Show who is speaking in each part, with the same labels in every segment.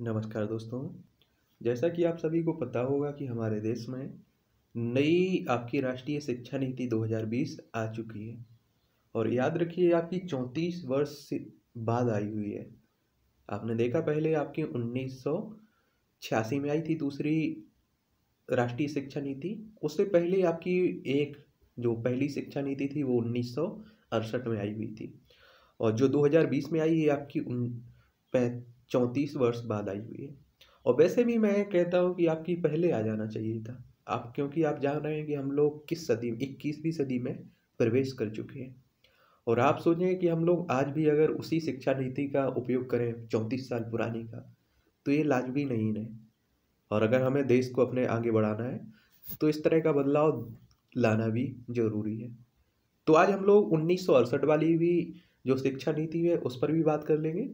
Speaker 1: नमस्कार दोस्तों। जैसा कि आप सभी को पता होगा कि हमारे देश में नई आपकी राष्ट्रीय शिक्षा नीति 2020 आ चुकी है और याद रखिए, आपकी चौंतीस वर्ष से बाद आई हुई है। आपने देखा पहले आपकी उन्नीस में आई थी दूसरी राष्ट्रीय शिक्षा नीति। उससे पहले आपकी एक जो पहली शिक्षा नीति थी, वो उन्नीस में आई हुई थी। और जो 2020 में आई है आपकी उन चौंतीस वर्ष बाद आई हुई है। और वैसे भी मैं कहता हूँ कि आपकी पहले आ जाना चाहिए था। आप, क्योंकि आप जान रहे हैं कि हम लोग किस सदी, इक्कीसवीं सदी में प्रवेश कर चुके हैं। और आप सोचें कि हम लोग आज भी अगर उसी शिक्षा नीति का उपयोग करें, चौंतीस साल पुरानी का तो ये लाजमी नहीं है। और अगर हमें देश को अपने आगे बढ़ाना है तो इस तरह का बदलाव लाना भी ज़रूरी है। तो आज हम लोग उन्नीस सौ अड़सठ वाली भी जो शिक्षा नीति है, उस पर भी बात कर लेंगे।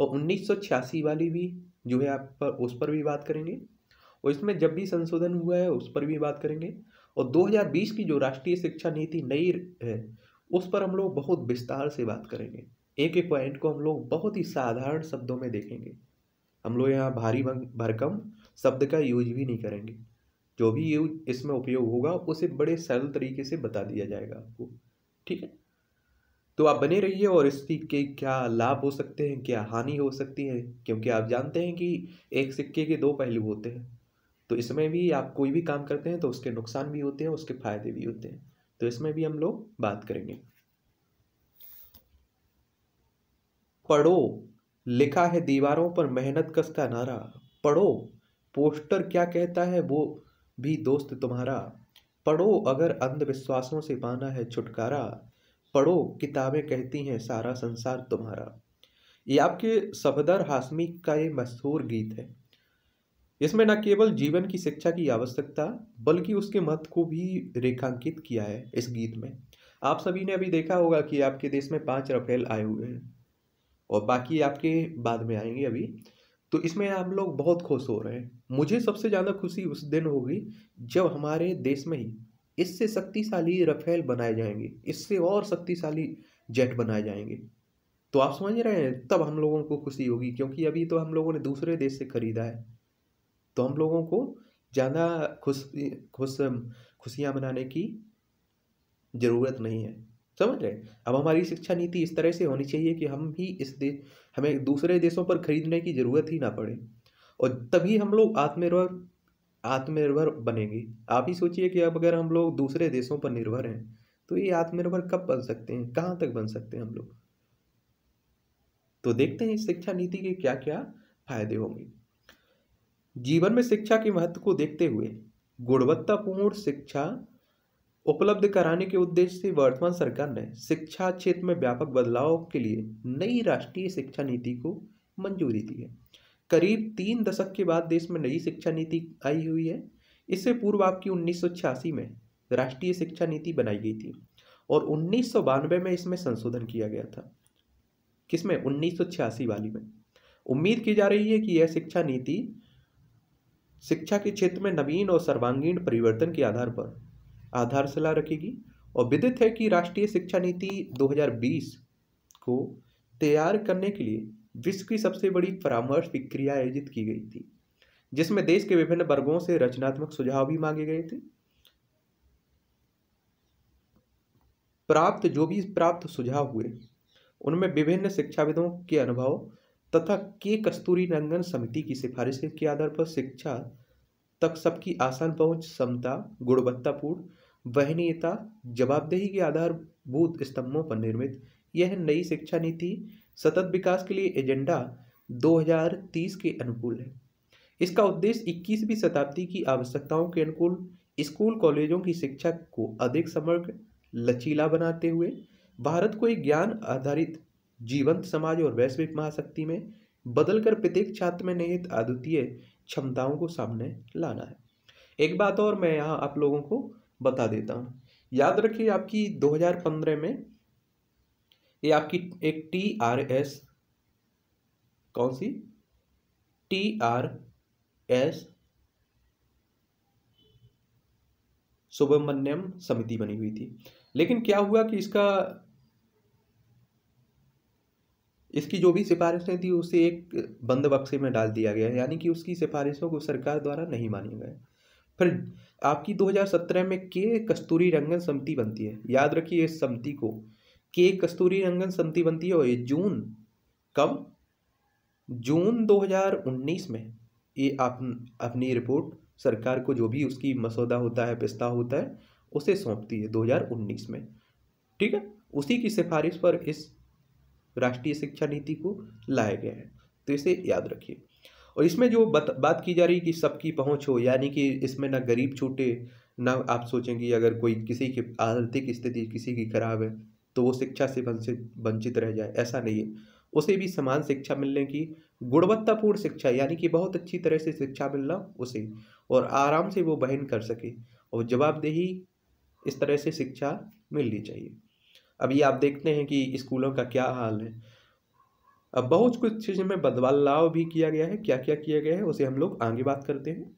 Speaker 1: और उन्नीस सौ छियासी वाली भी जो है आप पर, उस पर भी बात करेंगे। और इसमें जब भी संशोधन हुआ है, उस पर भी बात करेंगे। और 2020 की जो राष्ट्रीय शिक्षा नीति नई है, उस पर हम लोग बहुत विस्तार से बात करेंगे। एक एक पॉइंट को हम लोग बहुत ही साधारण शब्दों में देखेंगे। हम लोग यहाँ भारी भरकम शब्द का यूज़ भी नहीं करेंगे। जो भी यूज़ इसमें उपयोग होगा, उसे बड़े सरल तरीके से बता दिया जाएगा आपको। ठीक है? तो आप बने रहिए और इसकी के क्या लाभ हो सकते हैं, क्या हानि हो सकती है? क्योंकि आप जानते हैं कि एक सिक्के के दो पहलू होते हैं। तो इसमें भी आप कोई भी काम करते हैं तो उसके नुकसान भी होते हैं, उसके फ़ायदे भी होते हैं। तो इसमें भी हम लोग बात करेंगे। पढ़ो, लिखा है दीवारों पर मेहनत कस का नारा। पढ़ो, पोस्टर क्या कहता है वो भी दोस्त तुम्हारा। पढ़ो, अगर अंधविश्वासों से पाना है छुटकारा। पढ़ो, किताबें कहती हैं, सारा संसार तुम्हारा। ये आपके सफदर हाशमी का ये मशहूर गीत है। इसमें न केवल जीवन की शिक्षा की आवश्यकता, बल्कि उसके मत को भी रेखांकित किया है इस गीत में। आप सभी ने अभी देखा होगा कि आपके देश में पाँच रफेल आए हुए हैं, और बाकी आपके बाद में आएँगे अभी। तो इसमें हम लोग बहुत खुश हो रहे हैं। मुझे सबसे ज़्यादा खुशी उस दिन होगी जब हमारे देश में ही इससे शक्तिशाली रफेल बनाए जाएँगे, इससे और शक्तिशाली जेट बनाए जाएँगे। तो आप समझ रहे हैं, तब हम लोगों को खुशी होगी, क्योंकि अभी तो हम लोगों ने दूसरे देश से खरीदा है। तो हम लोगों को ज़्यादा खुश खुश, खुशियाँ मनाने की ज़रूरत नहीं है। समझ रहे अब हमारी शिक्षा नीति इस तरह से होनी चाहिए कि हम भी इस देश हमें दूसरे देशों पर खरीदने की ज़रूरत ही ना पड़े। और तभी हम लोग आत्मनिर्भर आत्मनिर्भर बनेंगे। आप ही सोचिए कि अब अगर हम लोग दूसरे देशों पर निर्भर हैं तो ये आत्मनिर्भर कब बन सकते हैं? कहाँ तक बन सकते हैं हम लोग? तो देखते हैं इस शिक्षा नीति के क्या क्या फ़ायदे होंगे। जीवन में शिक्षा के महत्व को देखते हुए गुणवत्तापूर्ण शिक्षा उपलब्ध कराने के उद्देश्य से वर्तमान सरकार ने शिक्षा क्षेत्र में व्यापक बदलाव के लिए नई राष्ट्रीय शिक्षा नीति को मंजूरी दी है। करीब तीन दशक के बाद देश में नई शिक्षा नीति आई हुई है। इससे पूर्व आपकी उन्नीस सौ छियासी में राष्ट्रीय शिक्षा नीति बनाई गई थी और उन्नीस सौ बानवे में इसमें संशोधन किया गया था। किसमें? उन्नीस सौ छियासी वाली में। उम्मीद की जा रही है कि यह शिक्षा नीति शिक्षा के क्षेत्र में नवीन और सर्वांगीण परिवर्तन के आधार पर आधारशिला रखेगी और विदित है कि राष्ट्रीय शिक्षा नीति 2020 को तैयार करने के लिए विश्व की सबसे बड़ी परामर्श प्रक्रिया आयोजित की गई थी, जिसमें देश के विभिन्न वर्गों से रचनात्मक सुझाव भी मांगे गए थे। प्राप्त, जो भी प्राप्त सुझाव हुए, उनमें विभिन्न शिक्षाविदों के अनुभव तथा के कस्तूरी रंगन समिति की सिफारिश के आधार पर शिक्षा तक सबकी आसान पहुँच क्षमता गुणवत्तापूर्ण, वहनीयता, जवाबदेही के आधारभूत स्तंभों पर निर्मित यह नई शिक्षा नीति सतत विकास के लिए एजेंडा 2030 के अनुकूल है। इसका उद्देश्य 21वीं शताब्दी की आवश्यकताओं के अनुकूल स्कूल कॉलेजों की शिक्षा को अधिक समग्र, लचीला बनाते हुए भारत को एक ज्ञान आधारित, जीवंत समाज और वैश्विक महाशक्ति में बदलकर प्रत्येक छात्र में निहित अद्वितीय क्षमताओं को सामने लाना है। एक बात और मैं यहाँ आप लोगों को बता देता हूँ। याद रखिए आपकी 2015 में ये आपकी एक टी आर एस कौन सी? टी आर एस सुब्रमण्यम समिति बनी हुई थी। लेकिन क्या हुआ कि इसका, इसकी जो भी सिफारिशें थी, उसे एक बंद बक्से में डाल दिया गया, यानी कि उसकी सिफारिशों को सरकार द्वारा नहीं मानी गए फिर आपकी 2017 में के कस्तूरी रंगन समिति बनती है। याद रखिए इस समिति को। के कस्तूरी रंगन संति बनती है ये जून कब? जून 2019 में। ये आप अपनी रिपोर्ट सरकार को जो भी उसकी मसौदा होता है पिस्ता होता है उसे सौंपती है 2019 में। ठीक है? उसी की सिफारिश पर इस राष्ट्रीय शिक्षा नीति को लाया गया है। तो इसे याद रखिए। और इसमें जो बत, बात की जा रही कि सबकी पहुँच हो यानी कि इसमें ना गरीब छूटे ना आप सोचेंगे अगर कोई किसी की आर्थिक स्थिति किसी की खराब है तो वो शिक्षा से वंचित वंचित रह जाए, ऐसा नहीं है। उसे भी समान शिक्षा मिलने की, गुणवत्तापूर्ण शिक्षा, यानी कि बहुत अच्छी तरह से शिक्षा मिलना उसे, और आराम से वो बहन कर सके, और जवाबदेही इस तरह से शिक्षा मिलनी चाहिए। अभी आप देखते हैं कि स्कूलों का क्या हाल है। अब बहुत कुछ चीज़ में बदलाव भी किया गया है। क्या क्या किया गया है, उसे हम लोग आगे बात करते हैं।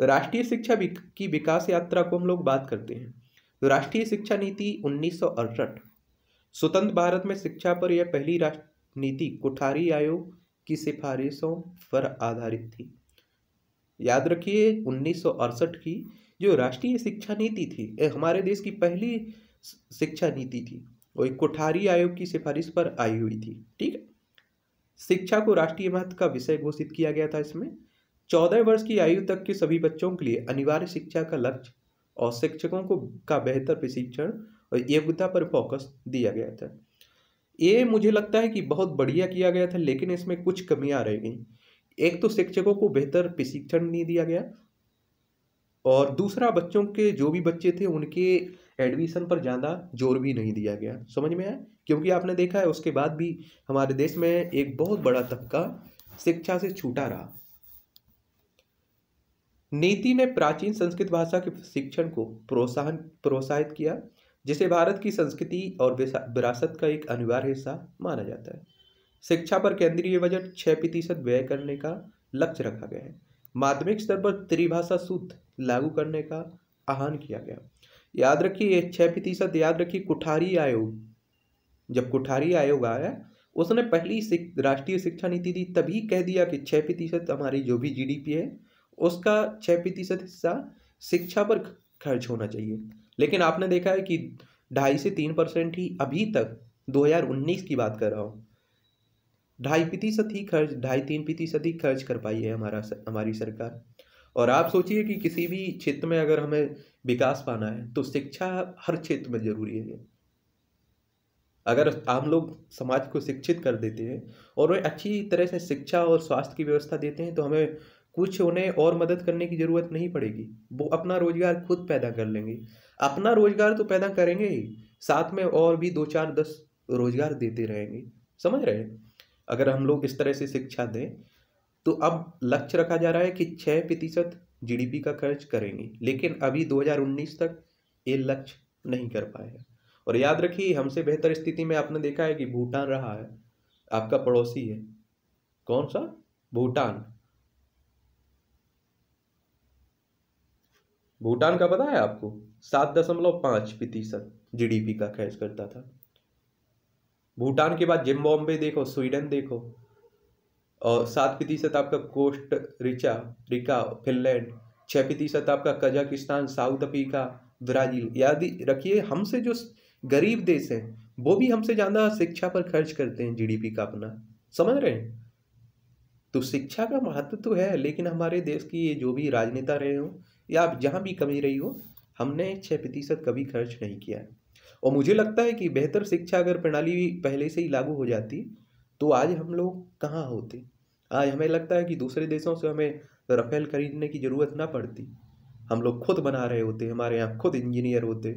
Speaker 1: राष्ट्रीय शिक्षा की विकास यात्रा को हम लोग बात करते हैं। राष्ट्रीय शिक्षा नीति उन्नीस सौ अड़सठ। स्वतंत्र भारत में शिक्षा पर यह पहली राष्ट्र नीति कोठारी आयोग की सिफारिशों पर आधारित थी। याद रखिए उन्नीस सौ अड़सठ की जो राष्ट्रीय शिक्षा नीति थी हमारे देश की पहली शिक्षा नीति थी। और कोठारी आयोग की सिफारिश पर आई हुई थी, ठीक है? शिक्षा को राष्ट्रीय महत्व का विषय घोषित किया गया था इसमें। चौदह वर्ष की आयु तक के सभी बच्चों के लिए अनिवार्य शिक्षा का लक्ष्य और शिक्षकों को का बेहतर प्रशिक्षण और योग्यता पर फोकस दिया गया था। ये मुझे लगता है कि बहुत बढ़िया किया गया था, लेकिन इसमें कुछ कमियाँ रह गई। एक तो शिक्षकों को बेहतर प्रशिक्षण नहीं दिया गया और दूसरा, बच्चों के जो भी बच्चे थे, उनके एडमिशन पर ज़्यादा ज़ोर भी नहीं दिया गया। समझ में आया? क्योंकि आपने देखा है, उसके बाद भी हमारे देश में एक बहुत बड़ा तबका शिक्षा से छूटा रहा। नीति ने प्राचीन संस्कृत भाषा के शिक्षण को प्रोत्साहन, प्रोत्साहित किया, जिसे भारत की संस्कृति और विरासत का एक अनिवार्य हिस्सा माना जाता है। शिक्षा पर केंद्रीय बजट छः प्रतिशत व्यय करने का लक्ष्य रखा गया है। माध्यमिक स्तर पर त्रिभाषा सूत्र लागू करने का आह्वान किया गया। याद रखिए छः प्रतिशत याद रखिए, कुठारी आयोग। जब कुठारी आयोग आया, उसने पहली राष्ट्रीय शिक्षा नीति दी, तभी कह दिया कि छः प्रतिशत हमारी जो भी जीडीपी है उसका छः प्रतिशत हिस्सा शिक्षा पर खर्च होना चाहिए। लेकिन आपने देखा है कि ढाई से तीन परसेंट ही अभी तक 2019 की बात कर रहा हूँ। ढाई प्रतिशत ही खर्च, ढाई तीन प्रतिशत ही खर्च कर पाई है हमारा हमारी सरकार। और आप सोचिए कि किसी भी क्षेत्र में अगर हमें विकास पाना है तो शिक्षा हर क्षेत्र में ज़रूरी है। अगर हम लोग समाज को शिक्षित कर देते हैं और वे अच्छी तरह से शिक्षा और स्वास्थ्य की व्यवस्था देते हैं तो हमें कुछ उन्हें और मदद करने की ज़रूरत नहीं पड़ेगी। वो अपना रोज़गार खुद पैदा कर लेंगे। अपना रोज़गार तो पैदा करेंगे ही। साथ में और भी दो चार दस रोज़गार देते रहेंगे। समझ रहे हैं? अगर हम लोग इस तरह से शिक्षा दें तो अब लक्ष्य रखा जा रहा है कि छः प्रतिशत जीडीपी का खर्च करेंगे। लेकिन अभी 2019 तक ये लक्ष्य नहीं कर पाए हैं। और याद रखिए, हमसे बेहतर स्थिति में आपने देखा है कि भूटान रहा है। आपका पड़ोसी है। कौन सा? भूटान। भूटान का पता है आपको? सात दशमलव पाँच प्रतिशत जीडीपी का खर्च करता था। भूटान के बाद जिम्बाब्वे देखो स्वीडन देखो। और सात प्रतिशत आपका कोस्ट रिचा, रिका, फिनलैंड। छः प्रतिशत आपका कजाकिस्तान, साउथ अफ्रीका, ब्राज़ील। याद रखिए, हमसे जो गरीब देश हैं, वो भी हमसे ज़्यादा शिक्षा पर खर्च करते हैं जीडीपी का अपना। समझ रहे हैं? तो शिक्षा का महत्व तो है, लेकिन हमारे देश की ये जो भी राजनेता रहे हो या आप जहाँ भी कमी रही हो, हमने छः प्रतिशत कभी खर्च नहीं किया। है और मुझे लगता है कि बेहतर शिक्षा अगर प्रणाली पहले से ही लागू हो जाती तो आज हम लोग कहाँ होते? आज हमें लगता है कि दूसरे देशों से हमें रफेल खरीदने की ज़रूरत ना पड़ती। हम लोग खुद बना रहे होते, हमारे यहाँ खुद इंजीनियर होते,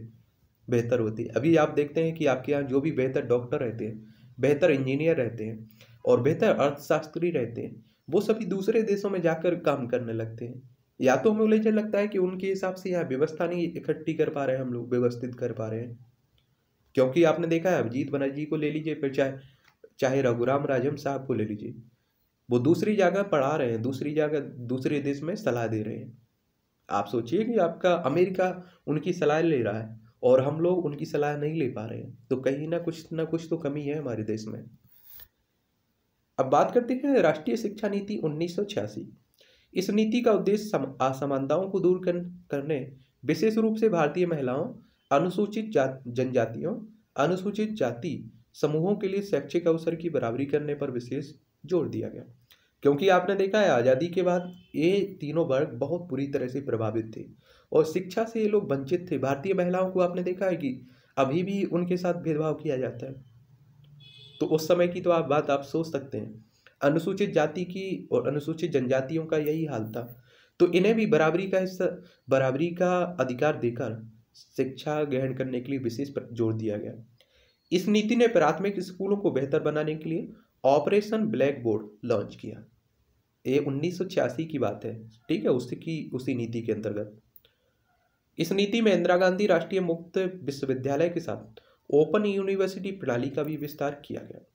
Speaker 1: बेहतर होते। अभी आप देखते हैं कि आपके यहाँ जो भी बेहतर डॉक्टर रहते हैं, बेहतर इंजीनियर रहते हैं और बेहतर अर्थशास्त्री रहते हैं, वो सभी दूसरे देशों में जाकर काम करने लगते हैं। या तो हमें मुझे लगता है कि उनके हिसाब से यहाँ व्यवस्था नहीं इकट्ठी कर पा रहे हैं, हम लोग व्यवस्थित कर पा रहे हैं। क्योंकि आपने देखा है, अभिजीत बनर्जी को ले लीजिए, फिर चाहे चाहे रघुराम राजम साहब को ले लीजिए। वो दूसरी जगह पढ़ा रहे हैं, दूसरी जगह, दूसरे देश में सलाह दे रहे हैं। आप सोचिए कि आपका अमेरिका उनकी सलाह ले रहा है और हम लोग उनकी सलाह नहीं ले पा रहे हैं। तो कहीं ना कुछ ना कुछ तो कमी है हमारे देश में। अब बात करते हैं राष्ट्रीय शिक्षा नीति उन्नीस सौ छियासी। इस नीति का उद्देश्य असमानताओं को दूर कर, करने विशेष रूप से भारतीय महिलाओं अनुसूचित जनजातियों अनुसूचित जाति समूहों के लिए शैक्षिक अवसर की बराबरी करने पर विशेष ज़ोर दिया गया। क्योंकि आपने देखा है आज़ादी के बाद ये तीनों वर्ग बहुत बुरी तरह से प्रभावित थे और शिक्षा से ये लोग वंचित थे। भारतीय महिलाओं को आपने देखा है कि अभी भी उनके साथ भेदभाव किया जाता है। तो उस समय की तो आप बात आप सोच सकते हैं। अनुसूचित जाति की और अनुसूचित जनजातियों का यही हाल था। तो इन्हें भी बराबरी का हिस्सा, बराबरी का अधिकार देकर शिक्षा ग्रहण करने के लिए विशेष ज़ोर दिया गया। इस नीति ने प्राथमिक स्कूलों को बेहतर बनाने के लिए ऑपरेशन ब्लैक बोर्ड लॉन्च किया। ये उन्नीस सौ छियासी की बात है, ठीक है? उसी की, उसी नीति के अंतर्गत। इस नीति में इंदिरा गांधी राष्ट्रीय मुक्त विश्वविद्यालय के साथ ओपन यूनिवर्सिटी प्रणाली का भी विस्तार किया गया।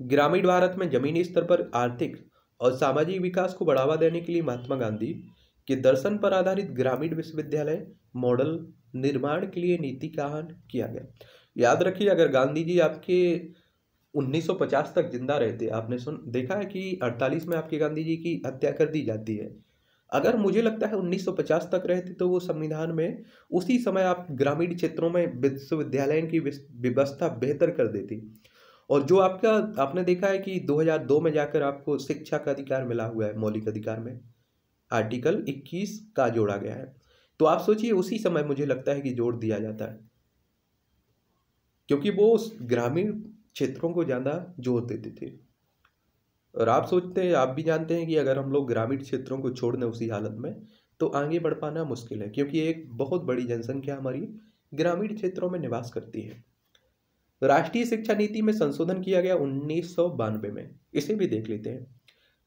Speaker 1: ग्रामीण भारत में जमीनी स्तर पर आर्थिक और सामाजिक विकास को बढ़ावा देने के लिए महात्मा गांधी के दर्शन पर आधारित ग्रामीण विश्वविद्यालय मॉडल निर्माण के लिए नीति का आह्वान किया गया। याद रखिए, अगर गांधी जी आपके 1950 तक ज़िंदा रहते, आपने सुन, देखा है कि 48 में आपके गांधी जी की हत्या कर दी जाती है। अगर मुझे लगता है 1950 तक रहते तो वो संविधान में उसी समय आप ग्रामीण क्षेत्रों में विश्वविद्यालय की व्यवस्था बेहतर कर देती। और जो आपका, आपने देखा है कि 2002 में जाकर आपको शिक्षा का अधिकार मिला हुआ है, मौलिक अधिकार में, आर्टिकल 21 का जोड़ा गया है। तो आप सोचिए, उसी समय मुझे लगता है कि जोड़ दिया जाता है। क्योंकि वो ग्रामीण क्षेत्रों को ज़्यादा ज़ोर देते थे। और आप सोचते हैं, आप भी जानते हैं कि अगर हम लोग ग्रामीण क्षेत्रों को छोड़ दें उसी हालत में तो आगे बढ़ पाना मुश्किल है, क्योंकि एक बहुत बड़ी जनसंख्या हमारी ग्रामीण क्षेत्रों में निवास करती है। राष्ट्रीय शिक्षा नीति में संशोधन किया गया उन्नीस सौ बानवे में। इसे भी देख लेते हैं।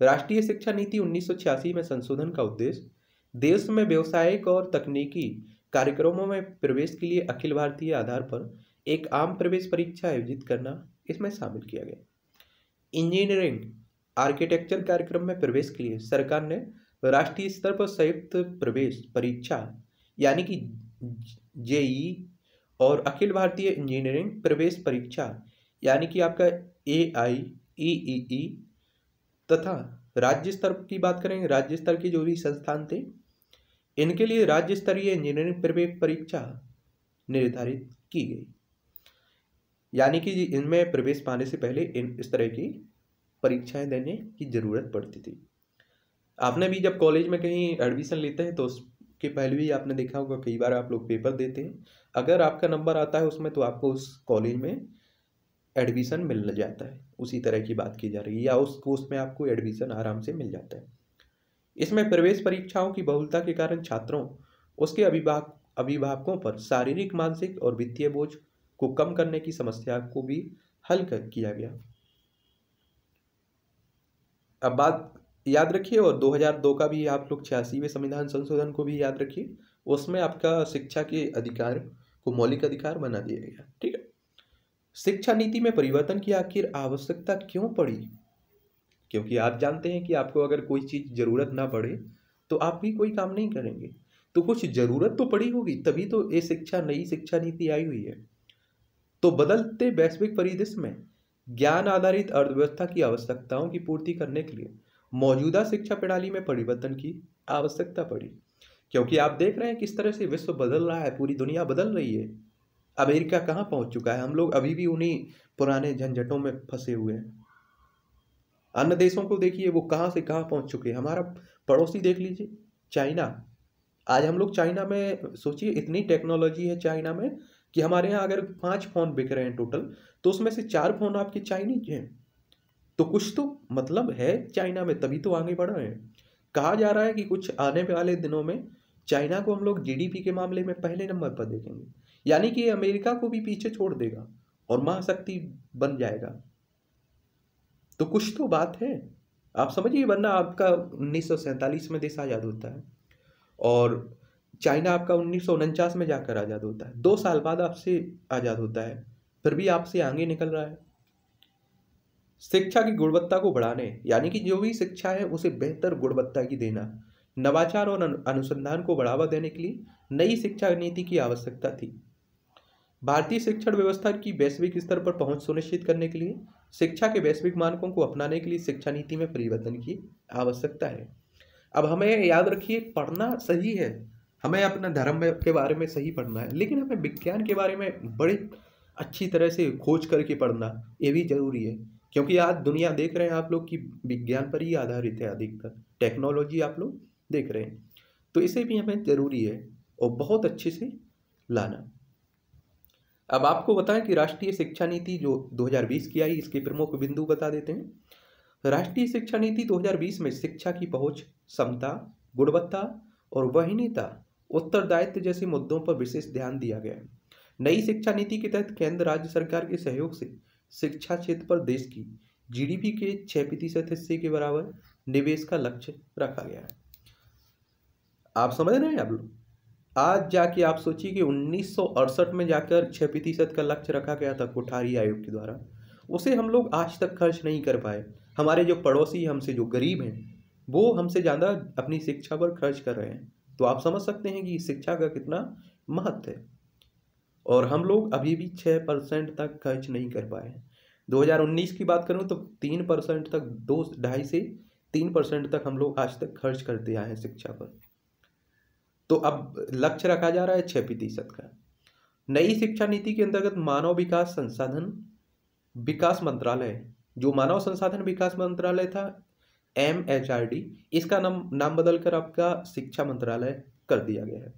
Speaker 1: राष्ट्रीय शिक्षा नीति उन्नीस सौ छियासी में संशोधन का उद्देश्य, देश में व्यवसायिक और तकनीकी कार्यक्रमों में प्रवेश के लिए अखिल भारतीय आधार पर एक आम प्रवेश परीक्षा आयोजित करना इसमें शामिल किया गया। इंजीनियरिंग, आर्किटेक्चर कार्यक्रम में प्रवेश के लिए सरकार ने राष्ट्रीय स्तर पर संयुक्त प्रवेश परीक्षा, यानी कि जेई और अखिल भारतीय इंजीनियरिंग प्रवेश परीक्षा, यानी कि आपका ए आई ई ई तथा राज्य स्तर की बात करें, राज्य स्तर के जो भी संस्थान थे, इनके लिए राज्य स्तरीय इंजीनियरिंग प्रवेश परीक्षा निर्धारित की गई। यानी कि इनमें प्रवेश पाने से पहले इन इस तरह की परीक्षाएँ देने की ज़रूरत पड़ती थी। आपने भी जब कॉलेज में कहीं एडमिशन लेते हैं तो उसके पहले भी आपने देखा होगा, कई बार आप लोग पेपर देते हैं। अगर आपका नंबर आता है उसमें तो आपको उस कॉलेज में एडमिशन मिल जाता है। उसी तरह की बात की जा रही है, या उस कोर्स में आपको एडमिशन आराम से मिल जाता है। इसमें प्रवेश परीक्षाओं की बहुलता के कारण छात्रों, उसके अभिभावक अभिभावकों पर शारीरिक, मानसिक और वित्तीय बोझ को कम करने की समस्या को भी हल कर, किया गया। अब बात याद रखिए, और 2002 का भी आप लोग छियासीवें संविधान संशोधन को भी याद रखिए, उसमें आपका शिक्षा के अधिकार को मौलिक अधिकार बना दिया गया, ठीक है? शिक्षा नीति में परिवर्तन की आखिर आवश्यकता क्यों पड़ी? क्योंकि आप जानते हैं कि आपको अगर कोई चीज़ ज़रूरत ना पड़े तो आप भी कोई काम नहीं करेंगे। तो कुछ ज़रूरत तो पड़ी होगी, तभी तो ये शिक्षा, नई शिक्षा नीति आई हुई है। तो बदलते वैश्विक परिदृश्य में ज्ञान आधारित अर्थव्यवस्था की आवश्यकताओं की पूर्ति करने के लिए मौजूदा शिक्षा प्रणाली में परिवर्तन की आवश्यकता पड़ी। क्योंकि आप देख रहे हैं किस तरह से विश्व बदल रहा है, पूरी दुनिया बदल रही है। अमेरिका कहाँ पहुँच चुका है? हम लोग अभी भी उन्हीं पुराने झंझटों में फंसे हुए हैं। अन्य देशों को देखिए, वो कहाँ से कहाँ पहुँच चुके हैं। हमारा पड़ोसी देख लीजिए, चाइना। आज हम लोग चाइना में, सोचिए, इतनी टेक्नोलॉजी है चाइना में कि हमारे यहाँ अगर पाँच फ़ोन बिक रहे हैं टोटल तो उसमें से चार फ़ोन आपके चाइनीज़ हैं। तो कुछ तो मतलब है चाइना में, तभी तो आगे बढ़ रहे हैं। कहा जा रहा है कि कुछ आने वाले दिनों में चाइना को हम लोग जीडीपी के मामले में पहले नंबर पर देखेंगे। यानी कि अमेरिका को भी पीछे छोड़ देगा और महाशक्ति बन जाएगा। तो कुछ तो बात है। आप समझिए, वरना आपका उन्नीस में देश आज़ाद होता है और चाइना आपका उन्नीस सौ उनचास में जाकर आज़ाद होता है। दो साल बाद आपसे आज़ाद होता है, फिर भी आपसे आगे निकल रहा है। शिक्षा की गुणवत्ता को बढ़ाने, यानी कि जो भी शिक्षा है, उसे बेहतर गुणवत्ता की देना, नवाचार और अनुसंधान को बढ़ावा देने के लिए नई शिक्षा नीति की आवश्यकता थी। भारतीय शिक्षण व्यवस्था की वैश्विक स्तर पर पहुँच सुनिश्चित करने के लिए, शिक्षा के वैश्विक मानकों को अपनाने के लिए शिक्षा नीति में परिवर्तन की आवश्यकता है। अब हमें याद रखिए, पढ़ना सही है। हमें अपना धर्म के बारे में सही पढ़ना है, लेकिन हमें विज्ञान के बारे में बड़े अच्छी तरह से खोज करके पढ़ना, ये भी ज़रूरी है। क्योंकि आज दुनिया देख रहे हैं आप लोग कि विज्ञान पर ही आधारित है अधिकतर। टेक्नोलॉजी आप लोग देख रहे हैं। तो इसे भी हमें ज़रूरी है और बहुत अच्छे से लाना। अब आपको बताएँ कि राष्ट्रीय शिक्षा नीति जो 2020 की आई, इसके प्रमुख बिंदु बता देते हैं। राष्ट्रीय शिक्षा नीति 2020 में शिक्षा की पहुँच क्षमता गुणवत्ता और वहीनीता, उत्तरदायित्व जैसे मुद्दों पर विशेष ध्यान दिया गया है। नई शिक्षा नीति के तहत केंद्र, राज्य सरकार के सहयोग से शिक्षा क्षेत्र पर देश की जीडीपी के छः प्रतिशत हिस्से के बराबर निवेश का लक्ष्य रखा गया है। आप समझ रहे हैं आप लोग? आज जाके आप सोचिए कि उन्नीस सौ अड़सठ में जाकर छः प्रतिशत का लक्ष्य रखा गया था कोठारी आयोग के द्वारा। उसे हम लोग आज तक खर्च नहीं कर पाए। हमारे जो पड़ोसी, हमसे जो गरीब हैं, वो हमसे ज़्यादा अपनी शिक्षा पर खर्च कर रहे हैं। तो आप समझ सकते हैं कि शिक्षा का कितना महत्व है। और हम लोग अभी भी छः परसेंट तक खर्च नहीं कर पाए हैं। 2019 की बात करूँ तो तीन परसेंट तक, दो, ढाई से तीन परसेंट तक हम लोग आज तक खर्च करते आए हैं शिक्षा पर। तो अब लक्ष्य रखा जा रहा है छः प्रतिशत का। नई शिक्षा नीति के अंतर्गत मानव विकास संसाधन विकास मंत्रालय, जो मानव संसाधन विकास मंत्रालय था एम एच आर डी इसका नाम नाम बदलकर आपका शिक्षा मंत्रालय कर दिया गया है।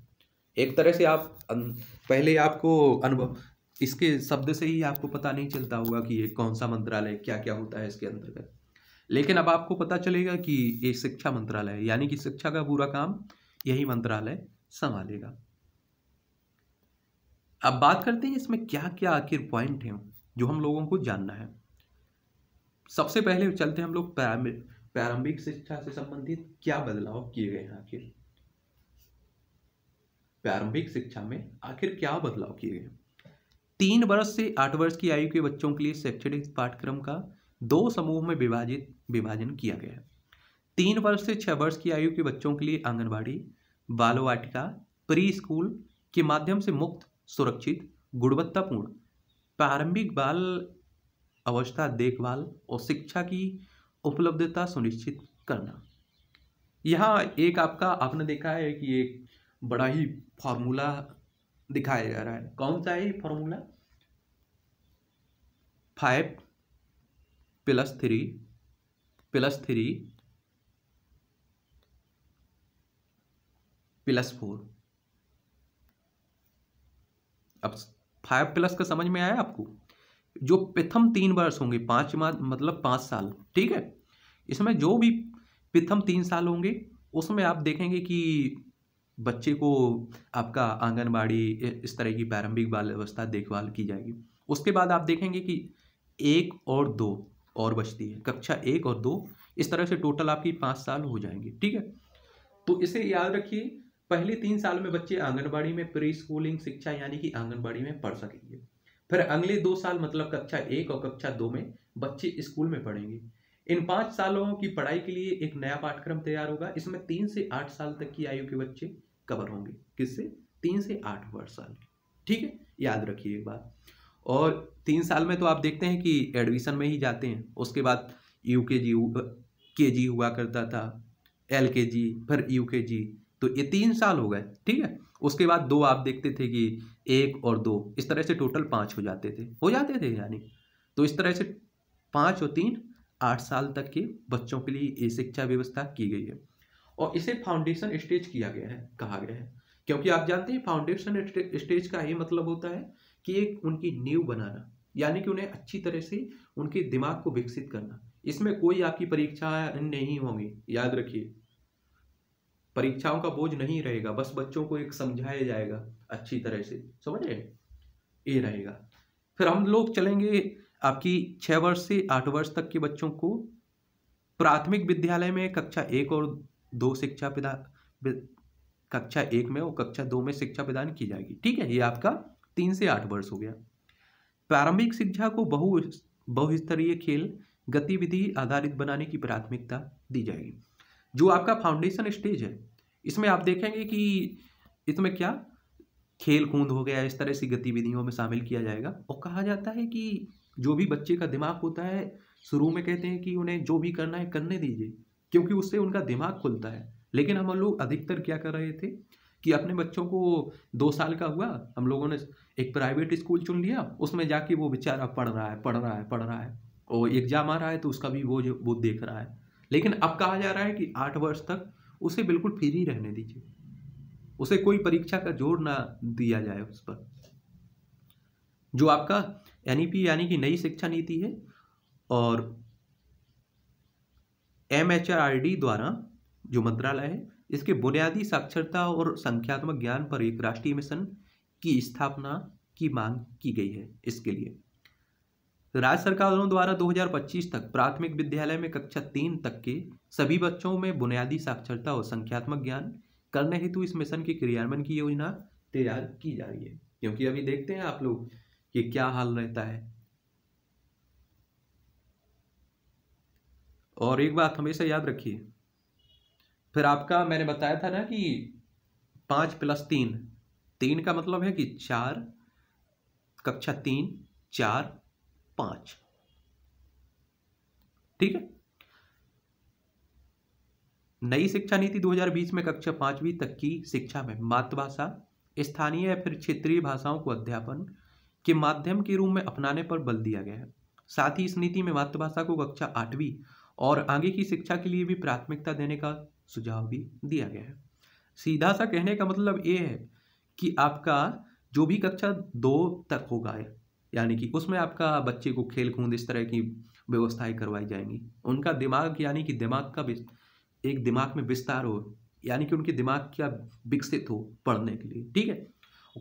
Speaker 1: एक तरह से आप पहले आपको अनुभव, इसके शब्द से ही आपको पता नहीं चलता होगा कि ये कौन सा मंत्रालय क्या क्या होता है इसके अंतर्गत। लेकिन अब आपको पता चलेगा कि ये शिक्षा मंत्रालय यानी कि शिक्षा का पूरा काम यही मंत्रालय संभालेगा। अब बात करते हैं इसमें क्या क्या आखिर पॉइंट हैं जो हम लोगों को जानना है। सबसे पहले चलते हैं हम लोग प्रारंभिक शिक्षा से संबंधित क्या बदलाव किए गए हैं आखिर? प्रारंभिक शिक्षा में आखिर क्या बदलाव किए गए? तीन वर्ष से आठ वर्ष की आयु के बच्चों के लिए शैक्षणिक पाठ्यक्रम का दो समूह में विभाजित, विभाजन किया गया है। तीन वर्ष से छह वर्ष की आयु के बच्चों के लिए आंगनबाड़ी, बालवाटिका प्री स्कूल के माध्यम से मुक्त, सुरक्षित, गुणवत्तापूर्ण, प्रारंभिक बाल अवस्था देखभाल और शिक्षा की उपलब्धता सुनिश्चित करना। यहाँ एक आपका आपने देखा है कि एक बड़ा ही फॉर्मूला दिखाया जा रहा है। कौन सा है ये formula? Five plus three plus three plus four. अब फाइव प्लस का समझ में आया आपको? जो प्रथम तीन वर्ष होंगे, पाँच मतलब पाँच साल, ठीक है? इसमें जो भी प्रथम तीन साल होंगे, उसमें आप देखेंगे कि बच्चे को आपका आंगनबाड़ी इस तरह की प्रारंभिक बाल व्यवस्था देखभाल की जाएगी। उसके बाद आप देखेंगे कि एक और दो और बचती है, कक्षा एक और दो, इस तरह से टोटल आपकी पाँच साल हो जाएँगे, ठीक है? तो इसे याद रखिए, पहले तीन साल में बच्चे आंगनबाड़ी में प्री स्कूलिंग शिक्षा यानी कि आंगनबाड़ी में पढ़ सकेंगे। फिर अगले दो साल मतलब कक्षा एक और कक्षा दो में बच्चे स्कूल में पढ़ेंगे। इन पाँच सालों की पढ़ाई के लिए एक नया पाठ्यक्रम तैयार होगा, इसमें तीन से आठ साल तक की आयु के बच्चे कवर होंगे। किससे? तीन से आठ वर्ष साल ठीक है? याद रखिए एक बात। और तीन साल में तो आप देखते हैं कि एडमिशन में ही जाते हैं। उसके बाद यू के जी के जी हुआ करता था एल के जी फिर यू के जी तो ये तीन साल हो गए। ठीक है? उसके बाद दो आप देखते थे कि एक और दो। इस तरह से टोटल पाँच हो जाते थे। हो जाते थे यानी। तो इस तरह से पाँच और तीन आठ साल तक के बच्चों के लिए ये शिक्षा व्यवस्था की गई है। और इसे फाउंडेशन स्टेज किया गया है, कहा गया है। क्योंकि आप जानते हैं फाउंडेशन स्टेज का ये मतलब होता है कि एक उनकी नींव बनाना, यानी कि उन्हें अच्छी तरह से उनके दिमाग को विकसित करना। इसमें कोई आपकी परीक्षा नहीं होंगी, याद रखिए। परीक्षाओं का बोझ नहीं रहेगा, बस बच्चों को एक समझाया जाएगा अच्छी तरह से। समझ रहे ये रहेगा। फिर हम लोग चलेंगे आपकी छः वर्ष से आठ वर्ष तक के बच्चों को प्राथमिक विद्यालय में कक्षा एक और दो शिक्षा प्रदान कक्षा एक में और कक्षा दो में शिक्षा प्रदान की जाएगी। ठीक है, ये आपका तीन से आठ वर्ष हो गया। प्रारंभिक शिक्षा को बहु, बहुस्तरीय खेल गतिविधि आधारित बनाने की प्राथमिकता दी जाएगी। जो आपका फाउंडेशन स्टेज है, इसमें आप देखेंगे कि इसमें क्या? खेल कूद हो गया, इस तरह की गतिविधियों में शामिल किया जाएगा। और कहा जाता है कि जो भी बच्चे का दिमाग होता है, शुरू में कहते हैं कि उन्हें जो भी करना है, करने दीजिए। क्योंकि उससे उनका दिमाग खुलता है। लेकिन हम लोग अधिकतर क्या कर रहे थे कि अपने बच्चों को दो साल का हुआ, हम लोगों ने एक प्राइवेट स्कूल चुन लिया, उसमें जाके वो बेचारा पढ़ रहा है, पढ़ रहा है, पढ़ रहा है और एग्ज़ाम आ रहा है तो उसका भी वो जो वो देख रहा है। लेकिन अब कहा जा रहा है कि आठ वर्ष तक उसे बिल्कुल फ्री रहने दीजिए। उसे कोई परीक्षा का ज़ोर ना दिया जाए उस पर। जो आपका एनईपी यानी कि नई शिक्षा नीति है और एम एच आर डी द्वारा जो मंत्रालय है, इसके बुनियादी साक्षरता और संख्यात्मक ज्ञान पर एक राष्ट्रीय मिशन की स्थापना की मांग की गई है इसके लिए। राज्य सरकारों द्वारा 2025 तक प्राथमिक विद्यालय में कक्षा तीन तक के सभी बच्चों में बुनियादी साक्षरता और संख्यात्मक ज्ञान करने हेतु इस मिशन के क्रियान्वयन की योजना तैयार की जा रही है। क्योंकि अभी देखते हैं आप लोग कि क्या हाल रहता है और एक बात हमेशा याद रखिए। फिर आपका मैंने बताया था ना कि पाँच प्लस तीन। तीन का मतलब है कि चार, कक्षा तीन, चार, पाँच। ठीक है? नई शिक्षा नीति 2020 में कक्षा पांचवी तक की शिक्षा में मातृभाषा, स्थानीय या फिर क्षेत्रीय भाषाओं को अध्यापन के माध्यम के रूप में अपनाने पर बल दिया गया है। साथ ही इस नीति में मातृभाषा को कक्षा आठवीं और आगे की शिक्षा के लिए भी प्राथमिकता देने का सुझाव भी दिया गया है। सीधा सा कहने का मतलब ये है कि आपका जो भी कक्षा दो तक होगा, यानी कि उसमें आपका बच्चे को खेल कूद इस तरह की व्यवस्थाएँ करवाई जाएँगी। उनका दिमाग, यानी कि दिमाग का एक दिमाग में विस्तार हो, यानी कि उनके दिमाग क्या विकसित हो पढ़ने के लिए, ठीक है?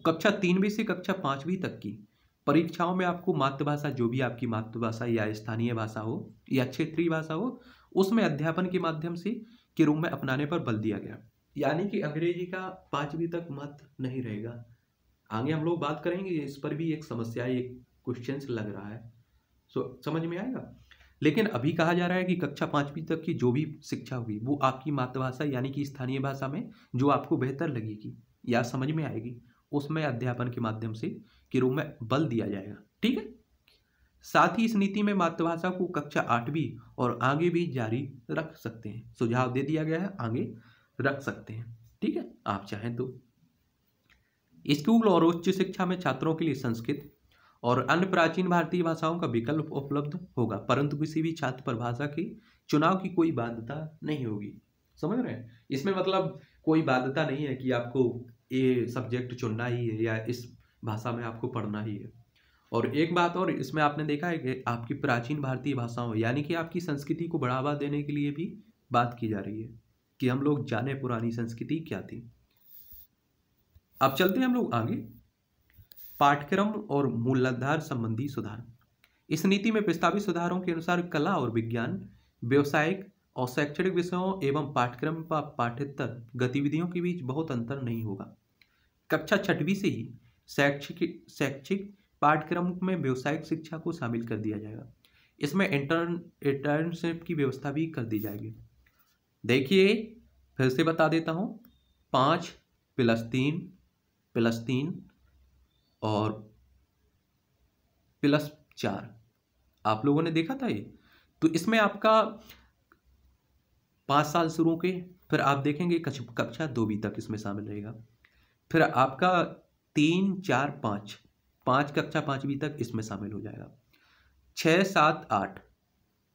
Speaker 1: कक्षा तीनवीं से कक्षा पाँचवीं तक की परीक्षाओं में आपको मातृभाषा, जो भी आपकी मातृभाषा या स्थानीय भाषा हो या क्षेत्रीय भाषा हो, उसमें अध्यापन के माध्यम से के रूप में अपनाने पर बल दिया गया। यानी कि अंग्रेज़ी का पांचवी तक मत नहीं रहेगा। आगे हम लोग बात करेंगे, इस पर भी एक समस्या, एक क्वेश्चन लग रहा है। सो समझ में आएगा? लेकिन अभी कहा जा रहा है कि कक्षा पांचवी तक की जो भी शिक्षा हुई, वो आपकी मातृभाषा यानी कि स्थानीय भाषा में जो आपको बेहतर लगेगी या समझ में आएगी, उसमें अध्यापन के माध्यम से के रूप में बल दिया जाएगा, ठीक है? साथ ही इस नीति में मातृभाषा को कक्षा आठवीं और आगे भी जारी रख सकते हैं। सुझाव दे दिया गया है, आगे रख सकते हैं, ठीक है? आप चाहें तो। स्कूल और उच्च शिक्षा में छात्रों के लिए संस्कृत और अन्य प्राचीन भारतीय भाषाओं का विकल्प उपलब्ध होगा, परंतु किसी भी छात्र पर भाषा की चुनाव की कोई बाध्यता नहीं होगी। समझ रहे हैं? इसमें मतलब कोई बाध्यता नहीं है कि आपको ये सब्जेक्ट चुनना ही है या इस भाषा में आपको पढ़ना ही है। और एक बात और, इसमें आपने देखा है कि आपकी प्राचीन भारतीय भाषाओं, यानी कि आपकी संस्कृति को बढ़ावा देने के लिए भी बात की जा रही है कि हम लोग जाने पुरानी संस्कृति क्या थी। अब चलते हैं हम लोग आगे। पाठ्यक्रम और मूलाधार संबंधी सुधार। इस नीति में प्रस्तावित सुधारों के अनुसार कला और विज्ञान, व्यवसायिक और शैक्षणिक विषयों एवं पाठ्यक्रम व पाठ्यतर गतिविधियों के बीच बहुत अंतर नहीं होगा। कक्षा छठवीं से ही शैक्षिक शैक्षिक पाठ्यक्रम में व्यवसायिक शिक्षा को शामिल कर दिया जाएगा। इसमें इंटर्न इंटर्नशिप की व्यवस्था भी कर दी जाएगी। देखिए, फिर से बता देता हूँ, पाँच प्लस तीन प्लस तीन और प्लस चार। आप लोगों ने देखा था ये? तो इसमें आपका पाँच साल शुरू के फिर आप देखेंगे कक्षा दो बी तक इसमें शामिल रहेगा। फिर आपका तीन, चार, पाँच। पाँच कक्षा पाँचवीं तक इसमें शामिल हो जाएगा। छः, सात, आठ।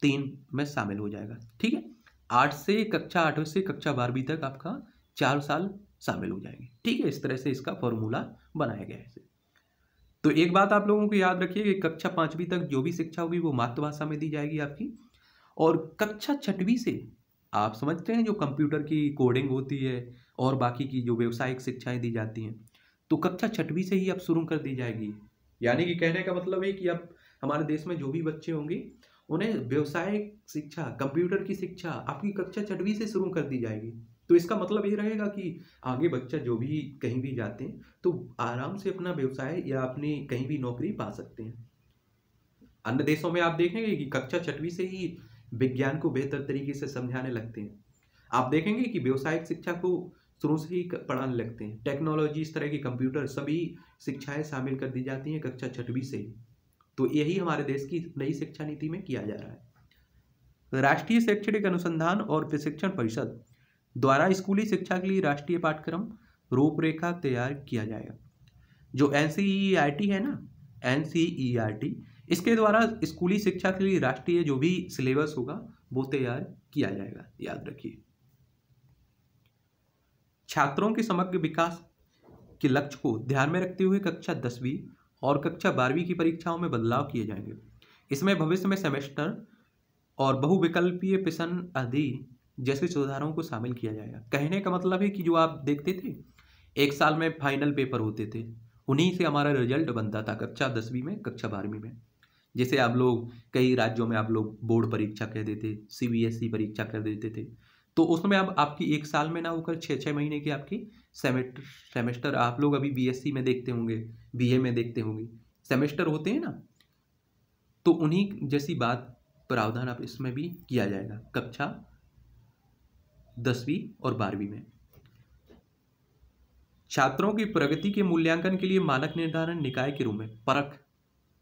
Speaker 1: तीन में शामिल हो जाएगा। ठीक है? आठ से कक्षा, आठवीं से कक्षा बारहवीं तक आपका चार साल शामिल हो जाएँगे। ठीक है? इस तरह से इसका फॉर्मूला बनाया गया है तो एक बात आप लोगों को याद रखिए कि कक्षा पाँचवीं तक जो भी शिक्षा होगी वो मातृभाषा में दी जाएगी आपकी। और कक्षा छठवीं से आप समझते हैं जो कंप्यूटर की कोडिंग होती है और बाकी की जो व्यवसायिक शिक्षाएँ दी जाती हैं। तो कक्षा छठवीं से ही अब शुरू कर दी जाएगी। यानी कि कहने का मतलब है कि अब हमारे देश में जो भी बच्चे होंगे, उन्हें व्यवसायिक शिक्षा, कंप्यूटर की शिक्षा, आपकी कक्षा छठवीं से शुरू कर दी जाएगी। तो इसका मतलब ये रहेगा कि आगे बच्चा जो भी कहीं भी जाते हैं तो आराम से अपना व्यवसाय या अपनी कहीं भी नौकरी पा सकते हैं। अन्य देशों में आप देखेंगे कि कक्षा छठवीं से ही विज्ञान को बेहतर तरीके से समझाने लगते हैं। आप देखेंगे कि व्यवसायिक शिक्षा को शुरू से ही पढ़ाने लगते हैं। टेक्नोलॉजी इस तरह की कंप्यूटर सभी शिक्षाएँ शामिल कर दी जाती हैं कक्षा छठवीं से तो यही हमारे देश की नई शिक्षा नीति में किया जा रहा है। राष्ट्रीय शैक्षणिक अनुसंधान और प्रशिक्षण परिषद द्वारा स्कूली शिक्षा के लिए राष्ट्रीय पाठ्यक्रम रूपरेखा तैयार किया जाएगा। जो एन है ना, एन इसके द्वारा स्कूली शिक्षा के लिए राष्ट्रीय जो भी सिलेबस होगा, वो तैयार किया जाएगा। याद रखिए। छात्रों के समग्र विकास के लक्ष्य को ध्यान में रखते हुए कक्षा दसवीं और कक्षा बारहवीं की परीक्षाओं में बदलाव किए जाएँगे। इसमें भविष्य में सेमेस्टर और बहुविकल्पीय प्रश्न आदि जैसे सुधारों को शामिल किया जाएगा। कहने का मतलब है कि जो आप देखते थे, एक साल में फाइनल पेपर होते थे, उन्हीं से हमारा रिज़ल्ट बनता था कक्षा दसवीं में, कक्षा बारहवीं में। जैसे आप लोग कई राज्यों में आप लोग बोर्ड परीक्षा कह देते सी परीक्षा कर देते थे। तो उसमें अब आपकी एक साल में ना होकर छः छः महीने की आपकी सेमेस्टर सेमेस्टर आप लोग अभी बीएससी में देखते होंगे बीए में देखते होंगे। सेमेस्टर होते हैं ना तो उन्हीं जैसी बात प्रावधान आप इसमें भी किया जाएगा। कक्षा दसवीं और बारहवीं में। छात्रों की प्रगति के मूल्यांकन के लिए मानक निर्धारण निकाय के रूप में परख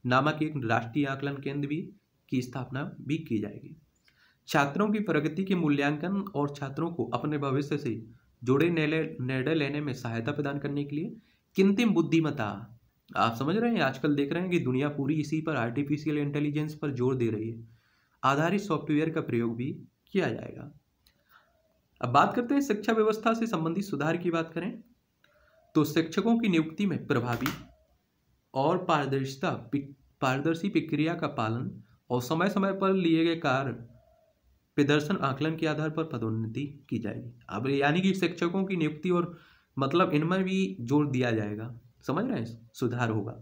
Speaker 1: नामक एक राष्ट्रीय आकलन केंद्र भी की स्थापना भी की जाएगी। छात्रों की प्रगति के मूल्यांकन और छात्रों को अपने भविष्य से जुड़े निर्णय लेने में सहायता प्रदान करने के लिए किंतिम बुद्धिमता आप समझ रहे हैं, आजकल देख रहे हैं कि दुनिया पूरी इसी पर आर्टिफिशियल इंटेलिजेंस पर ज़ोर दे रही है। आधारित सॉफ्टवेयर का प्रयोग भी किया जाएगा। अब बात करते हैं शिक्षा व्यवस्था से संबंधित सुधार की बात करें तो शिक्षकों की नियुक्ति में प्रभावी और पारदर्शिता पारदर्शी प्रक्रिया का पालन और समय समय पर लिए गए कार्य प्रदर्शन आकलन के आधार पर पदोन्नति की जाएगी। अब यानी कि शिक्षकों की नियुक्ति और मतलब इनमें भी ज़ोर दिया जाएगा। समझ रहे हैं? सुधार होगा।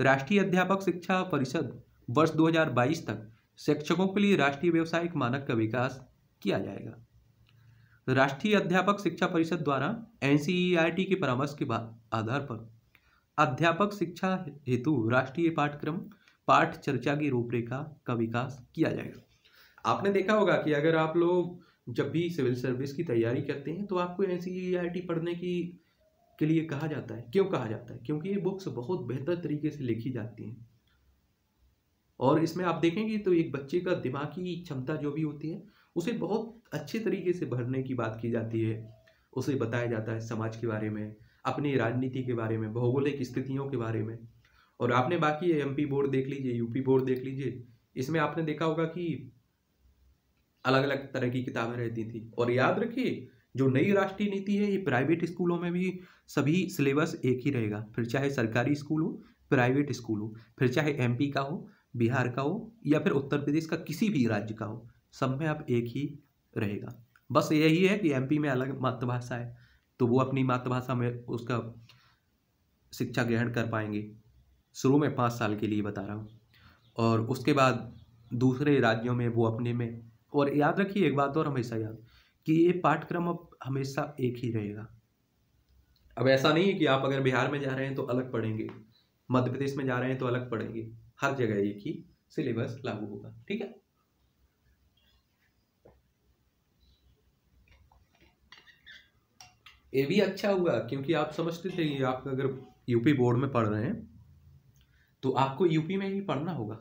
Speaker 1: राष्ट्रीय अध्यापक शिक्षा परिषद वर्ष 2022 तक शिक्षकों के लिए राष्ट्रीय व्यवसायिक मानक का विकास किया जाएगा। राष्ट्रीय अध्यापक शिक्षा परिषद द्वारा एन के परामर्श के आधार पर अध्यापक शिक्षा हेतु राष्ट्रीय पाठ्यक्रम, पाठ चर्चा की रूपरेखा का विकास किया जाएगा। आपने देखा होगा कि अगर आप लोग जब भी सिविल सर्विस की तैयारी करते हैं तो आपको एन सी पढ़ने की, के लिए कहा जाता है। क्यों कहा जाता है? क्योंकि ये बुक्स बहुत बेहतर तरीके से लिखी जाती हैं। और इसमें आप देखेंगे तो एक बच्चे का दिमागी क्षमता जो भी होती है, उसे बहुत अच्छे तरीके से भरने की बात की जाती है। उसे बताया जाता है समाज के बारे में, अपनी राजनीति के बारे में, भौगोलिक स्थितियों के बारे में। और आपने बाकी एम बोर्ड देख लीजिए, यूपी बोर्ड देख लीजिए। इसमें आपने देखा होगा कि अलग अलग तरह की किताबें रहती थी। और याद रखिए, जो नई राष्ट्रीय नीति है, ये प्राइवेट स्कूलों में भी सभी सिलेबस एक ही रहेगा। फिर चाहे सरकारी स्कूल हो, प्राइवेट स्कूल हो, फिर चाहे एमपी का हो, बिहार का हो, या फिर उत्तर प्रदेश का किसी भी राज्य का हो, सब में अब एक ही रहेगा। बस यही है कि एमपी में अलग मातृभाषा है तो वो अपनी मातृभाषा में उसका शिक्षा ग्रहण कर पाएँगे। शुरू में पाँच साल के लिए बता रहा हूँ। और उसके बाद दूसरे राज्यों में, वो अपने में और याद रखिए, एक बात और हमेशा याद, कि ये पाठ्यक्रम अब हमेशा एक ही रहेगा। अब ऐसा नहीं है कि आप अगर बिहार में जा रहे हैं तो अलग पढ़ेंगे, मध्य प्रदेश में जा रहे हैं तो अलग पढ़ेंगे, हर जगह एक ही सिलेबस लागू होगा, ठीक है? ये भी अच्छा हुआ, क्योंकि आप समझते थे कि आप अगर यूपी बोर्ड में पढ़ रहे हैं तो आपको यूपी में ही पढ़ना होगा।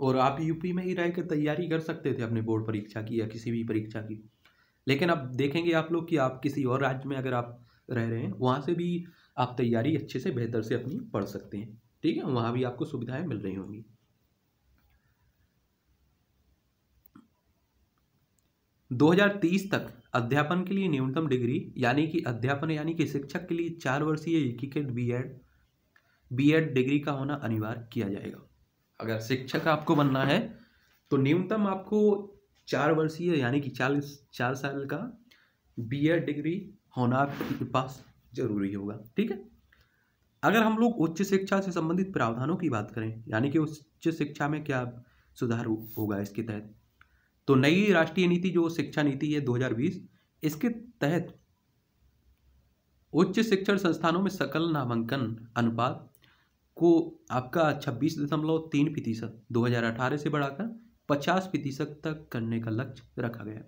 Speaker 1: और आप यूपी में ही रह कर तैयारी कर सकते थे अपने बोर्ड परीक्षा की या किसी भी परीक्षा की। लेकिन अब देखेंगे आप लोग कि आप किसी और राज्य में अगर आप रह रहे हैं, वहाँ से भी आप तैयारी अच्छे से बेहतर से अपनी पढ़ सकते हैं। ठीक है? वहाँ भी आपको सुविधाएँ मिल रही होंगी। 2030 तक अध्यापन के लिए न्यूनतम डिग्री, यानी कि अध्यापन, यानी कि शिक्षक के लिए चार वर्षीय एकीकृत B Ed B Ed degree का होना अनिवार्य किया जाएगा। अगर शिक्षक आपको बनना है तो न्यूनतम आपको चार वर्षीय, यानी कि चालीस, चार साल का बी एड डिग्री होना आपके पास ज़रूरी होगा, ठीक है? अगर हम लोग उच्च शिक्षा से संबंधित प्रावधानों की बात करें, यानी कि उच्च शिक्षा में क्या सुधार होगा इसके तहत तो नई राष्ट्रीय नीति, जो शिक्षा नीति है 2020 इसके तहत उच्च शिक्षण संस्थानों में सकल नामांकन अनुपात को आपका छब्बीस दशमलव तीन प्रतिशत दो से बढ़ाकर पचास प्रतिशत तक करने का लक्ष्य रखा गया।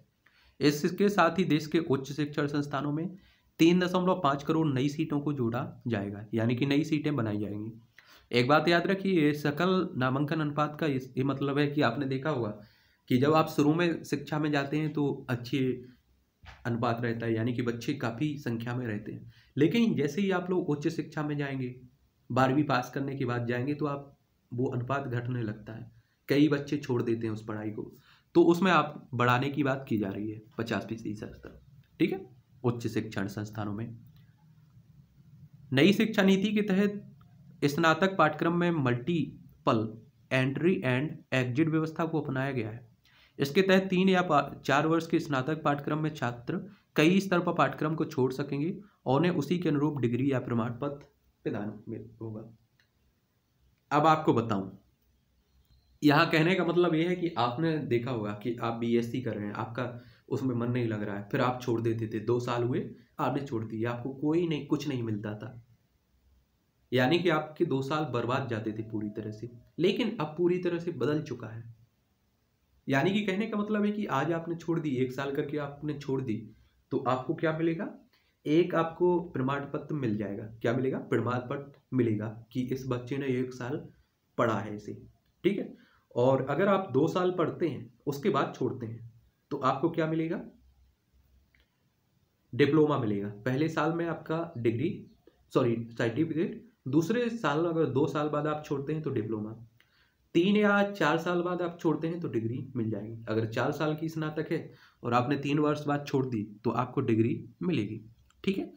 Speaker 1: इसके साथ ही देश के उच्च शिक्षण संस्थानों में तीन दशमलव पाँच करोड़ नई सीटों को जोड़ा जाएगा, यानी कि नई सीटें बनाई जाएँगी। एक बात याद रखिए, सकल नामांकन अनुपात का ये मतलब है कि आपने देखा होगा कि जब आप शुरू में शिक्षा में जाते हैं तो अच्छे अनुपात रहता है, यानी कि बच्चे काफ़ी संख्या में रहते हैं। लेकिन जैसे ही आप लोग उच्च शिक्षा में जाएँगे बारहवीं पास करने के बाद जाएँगे तो आप, वो अनुपात घटने लगता है। कई बच्चे छोड़ देते हैं उस पढ़ाई को। तो उसमें आप बढ़ाने की बात की जा रही है पचास फ़ीसदी तक। ठीक है? उच्च शिक्षण संस्थानों में। नई शिक्षा नीति के तहत स्नातक पाठ्यक्रम में मल्टीपल एंट्री एंड एग्जिट व्यवस्था को अपनाया गया है। इसके तहत तीन या चार वर्ष के स्नातक पाठ्यक्रम में छात्र कई स्तर पर पाठ्यक्रम को छोड़ सकेंगे और उन्हें उसी के अनुरूप डिग्री या प्रमाण पत्र प्रदान होगा अब आपको बताऊँ। यहाँ कहने का मतलब ये है कि आपने देखा होगा कि आप बीएससी कर रहे हैं, आपका उसमें मन नहीं लग रहा है। फिर आप छोड़ देते थे, दो साल हुए, आपने छोड़ दिया, आपको कोई नहीं, कुछ नहीं मिलता था। यानी कि आपके दो साल बर्बाद जाते थे पूरी तरह से। लेकिन अब पूरी तरह से बदल चुका है। यानी कि कहने का मतलब है कि आज आपने छोड़ दी, एक साल करके आपने छोड़ दी तो आपको क्या मिलेगा? एक आपको प्रमाण पत्र मिल जाएगा। क्या मिलेगा? प्रमाण पत्र मिलेगा कि इस बच्चे ने एक साल पढ़ा है इसे, ठीक है? और अगर आप दो साल पढ़ते हैं, उसके बाद छोड़ते हैं तो आपको क्या मिलेगा? डिप्लोमा मिलेगा। पहले साल में आपका डिग्री, सॉरी, सर्टिफिकेट, दूसरे साल अगर दो साल बाद आप छोड़ते हैं तो डिप्लोमा। तीन या चार साल बाद आप छोड़ते हैं तो डिग्री मिल जाएगी। अगर चार साल की स्नातक है और आपने तीन वर्ष बाद छोड़ दी तो आपको डिग्री मिलेगी। ठीक है?